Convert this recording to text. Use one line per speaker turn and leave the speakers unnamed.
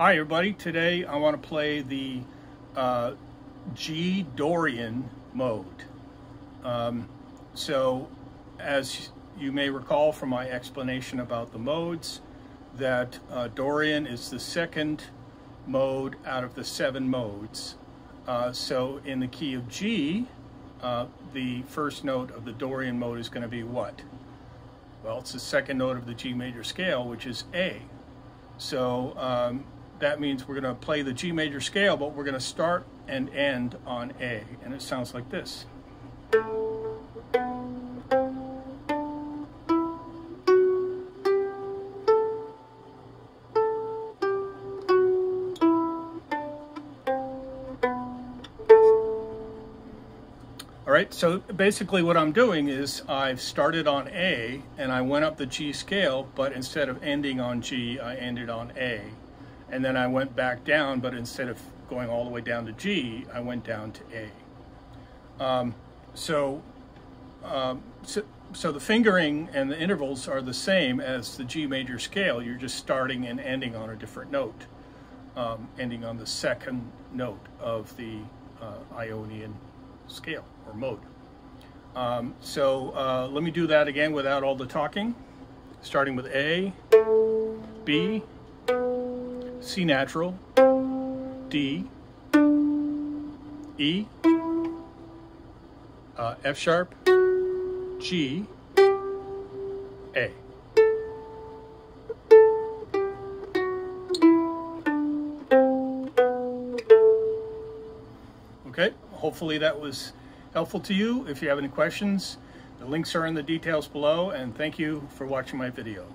Hi everybody, today I want to play the uh, G Dorian mode. Um, so as you may recall from my explanation about the modes, that uh, Dorian is the second mode out of the seven modes. Uh, so in the key of G, uh, the first note of the Dorian mode is going to be what? Well, it's the second note of the G major scale, which is A. So um, that means we're going to play the G major scale, but we're going to start and end on A. And it sounds like this. All right, so basically what I'm doing is I've started on A and I went up the G scale, but instead of ending on G, I ended on A and then I went back down, but instead of going all the way down to G, I went down to A. Um, so, um, so, so the fingering and the intervals are the same as the G major scale. You're just starting and ending on a different note, um, ending on the second note of the uh, Ionian scale or mode. Um, so uh, let me do that again without all the talking, starting with A, B, C natural, D, E, uh, F sharp, G, A. Okay, hopefully that was helpful to you. If you have any questions, the links are in the details below, and thank you for watching my video.